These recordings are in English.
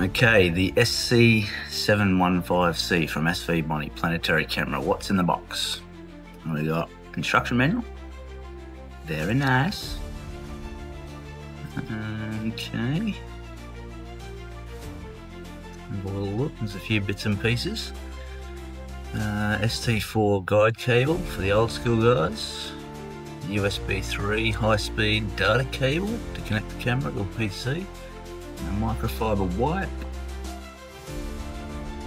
Okay, the SC715C from Svbony planetary camera. What's in the box? We got instruction manual. Very nice. Okay. Have a little look. There's a few bits and pieces. Uh, ST4 guide cable for the old school guys. USB 3 high speed data cable to connect the camera to a PC. A microfiber wipe.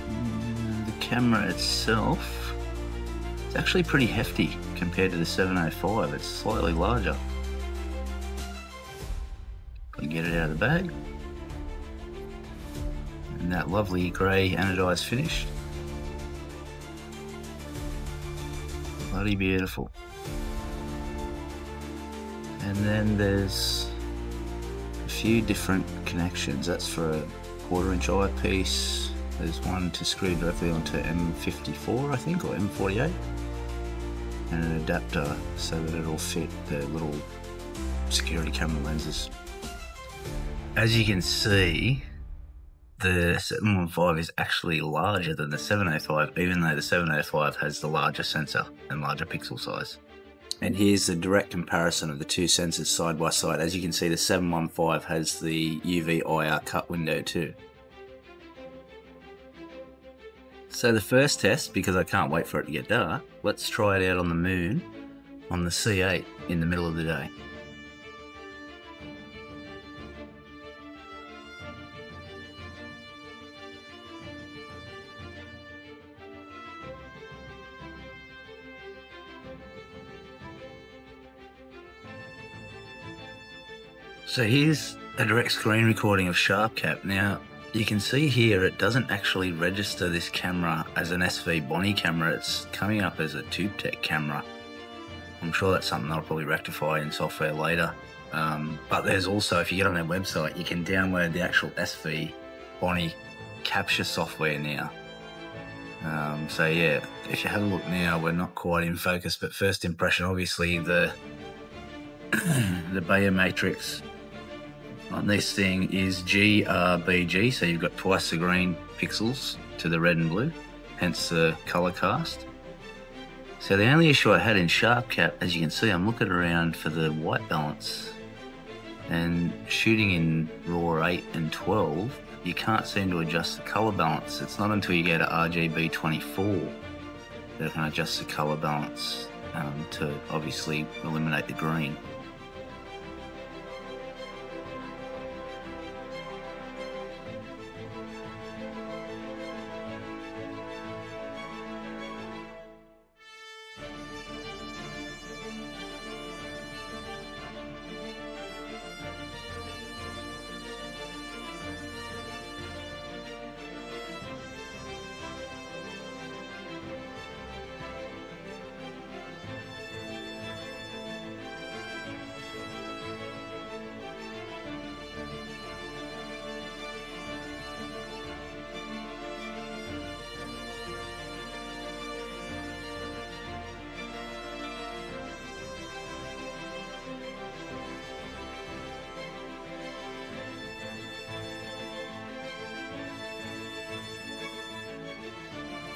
Mm, the camera itself it's actually pretty hefty compared to the 705. It's slightly larger. Get it out of the bag. And that lovely grey anodized finish. Bloody beautiful. And then there's few different connections. That's for a quarter inch eyepiece. There's one to screw directly onto M54, I think, or M48. And an adapter so that it'll fit the little security camera lenses. As you can see, the 715 is actually larger than the 705, even though the 705 has the larger sensor and larger pixel size. And here's the direct comparison of the two sensors side by side. As you can see, the 715 has the UV IR cut window too. So the first test, because I can't wait for it to get dark, let's try it out on the moon on the C8 in the middle of the day. So here's a direct screen recording of SharpCap. Now, you can see here it doesn't actually register this camera as an Svbony camera, it's coming up as a ToupTek camera. I'm sure that's something they'll probably rectify in software later. Um, but there's also, if you get on their website, you can download the actual SV Bonnie capture software now. Um, so yeah, if you have a look now, we're not quite in focus, but first impression, obviously the the Bayer matrix this thing is GRBG, so you've got twice the green pixels to the red and blue, hence the color cast. So the only issue I had in Sharp SharpCap, as you can see, I'm looking around for the white balance and shooting in RAW 8 and 12, you can't seem to adjust the color balance. It's not until you go to RGB 24 that it can adjust the color balance um, to obviously eliminate the green.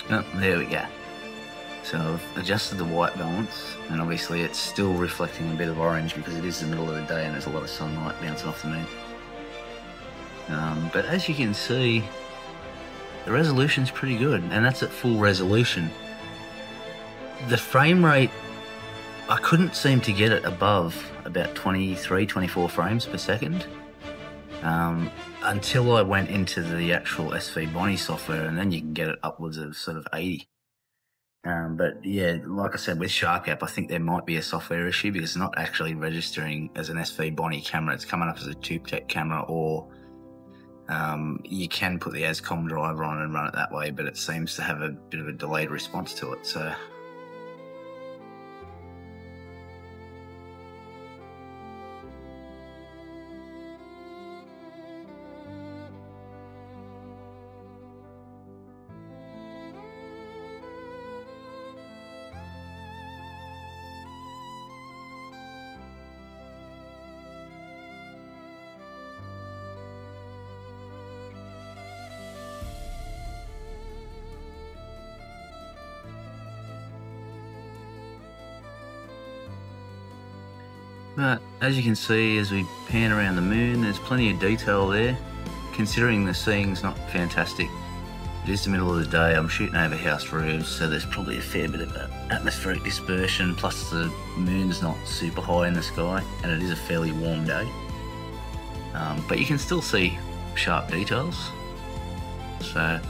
Oh, there we go. So I've adjusted the white balance, and obviously it's still reflecting a bit of orange because it is the middle of the day and there's a lot of sunlight bouncing off the moon. Um, but as you can see, the resolution's pretty good, and that's at full resolution. The frame rate, I couldn't seem to get it above about 23, 24 frames per second. Um, until I went into the actual Svbony software, and then you can get it upwards of sort of 80. Um, but yeah, like I said, with SharpCap, I think there might be a software issue because it's not actually registering as an Svbony camera. It's coming up as a ToupTek camera, or um, you can put the ASCOM driver on and run it that way, but it seems to have a bit of a delayed response to it. So But as you can see, as we pan around the moon, there's plenty of detail there. Considering the seeing's not fantastic, it is the middle of the day, I'm shooting over house roofs, so there's probably a fair bit of atmospheric dispersion, plus the moon's not super high in the sky, and it is a fairly warm day. Um, but you can still see sharp details. So I'm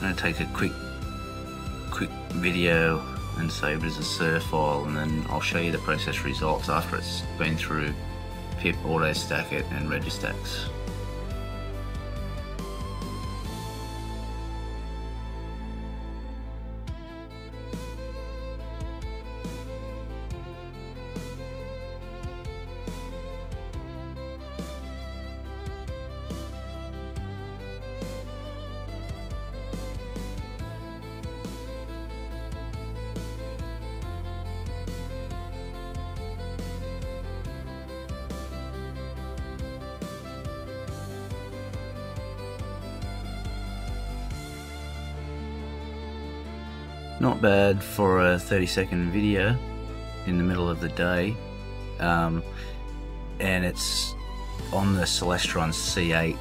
going to take a quick, quick video and save it as a SER file, and then I'll show you the process results after it's been through PIPP, auto stack it, and Registax. Not bad for a 30 second video in the middle of the day. Um, and it's on the Celestron C8,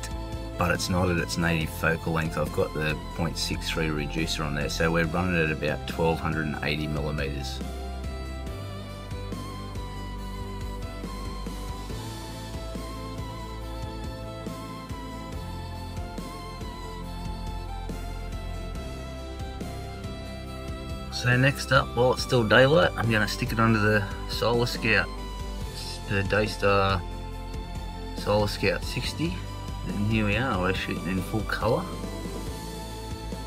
but it's not at its native focal length. I've got the 0.63 reducer on there, so we're running at about 1280 millimeters. So next up, while it's still daylight, I'm going to stick it under the Solar Scout, the Daystar Solar Scout 60. And here we are, we're shooting in full colour.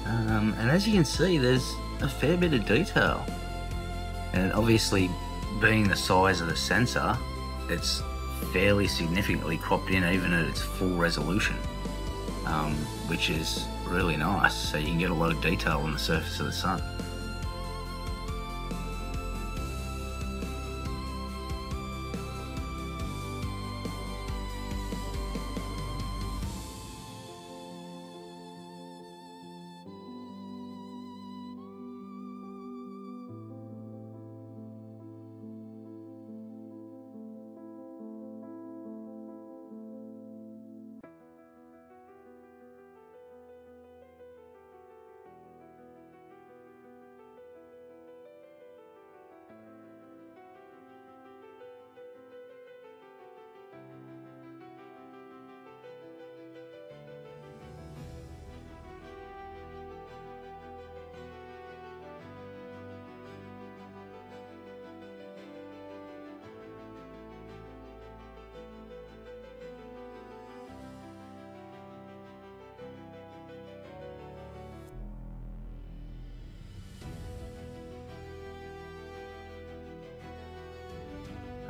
Um, and as you can see, there's a fair bit of detail. And obviously, being the size of the sensor, it's fairly significantly cropped in even at its full resolution, um, which is really nice. So you can get a lot of detail on the surface of the sun.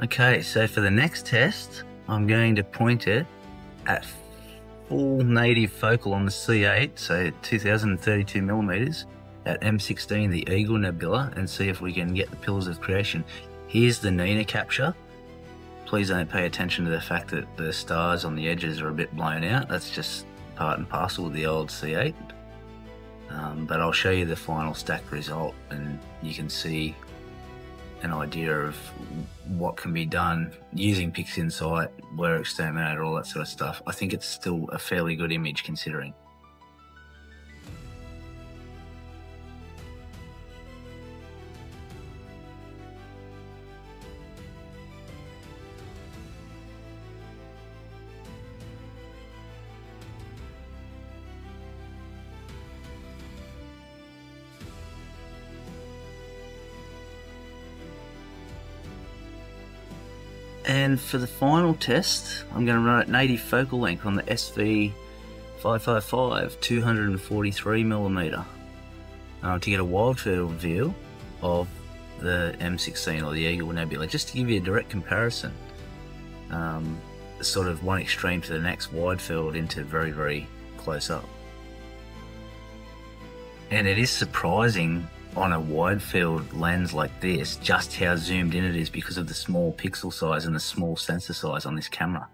Okay, so for the next test, I'm going to point it at full native focal on the C8, so 2032 millimeters at M16, the Eagle Nebula, and see if we can get the Pillars of Creation. Here's the Nina capture. Please don't pay attention to the fact that the stars on the edges are a bit blown out. That's just part and parcel with the old C8. Um, but I'll show you the final stack result and you can see an idea of what can be done using PixInsight, BlurXTerminator, all that sort of stuff, I think it's still a fairly good image considering. And for the final test, I'm going to run at native focal length on the SV555 243mm uh, to get a wide field view of the M16 or the Eagle Nebula, just to give you a direct comparison. Um, sort of one extreme to the next wide field into very, very close up. And it is surprising on a wide field lens like this just how zoomed in it is because of the small pixel size and the small sensor size on this camera.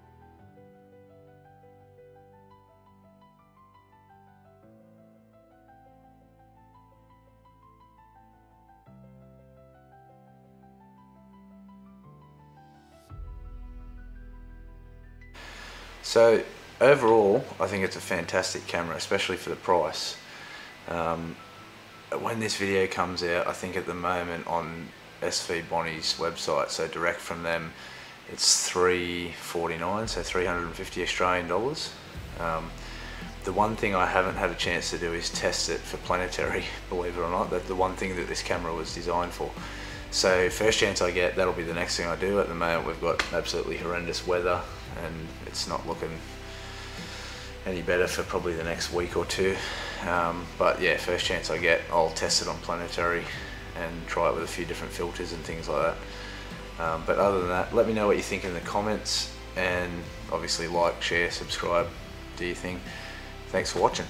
So overall, I think it's a fantastic camera, especially for the price. Um, when this video comes out, I think at the moment on Svbony's website, so direct from them, it's 349, so 350 Australian dollars. Um, the one thing I haven't had a chance to do is test it for planetary, believe it or not. That's the one thing that this camera was designed for. So first chance I get, that'll be the next thing I do. At the moment we've got absolutely horrendous weather and it's not looking any better for probably the next week or two. Um, but yeah, first chance I get, I'll test it on planetary and try it with a few different filters and things like that. Um, but other than that, let me know what you think in the comments and obviously like, share, subscribe, do your thing. Thanks for watching.